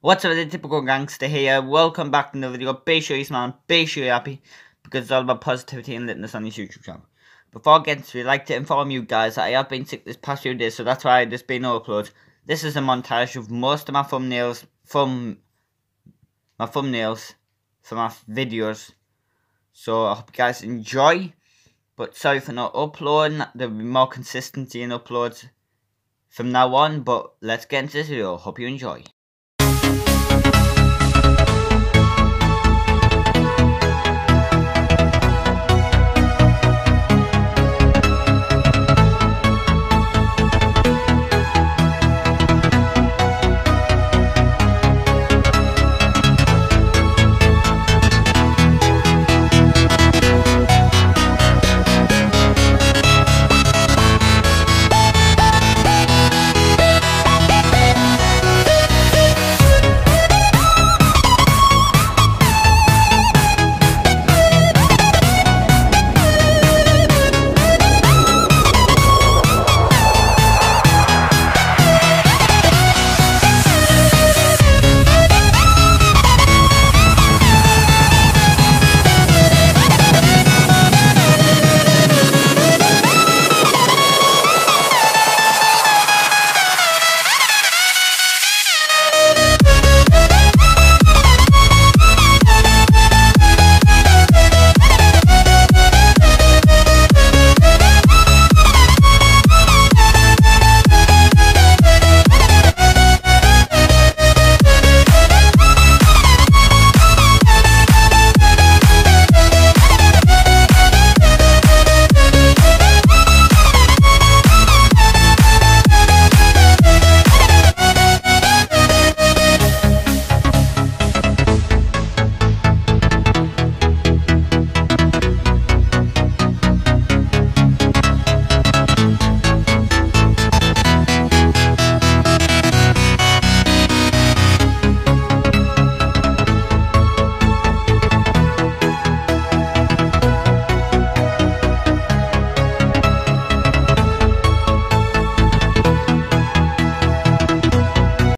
What's up, the typical gangster here. Welcome back to another video. Be sure you smile, be sure you're happy, because it's all about positivity and litness on this YouTube channel. Before I get into it, I'd like to inform you guys that I have been sick this past few days, so that's why there's been no upload. This is a montage of most of my thumbnails from my thumbnails for my videos. So I hope you guys enjoy. But sorry for not uploading. There'll be more consistency in uploads from now on. But let's get into this video. Hope you enjoy.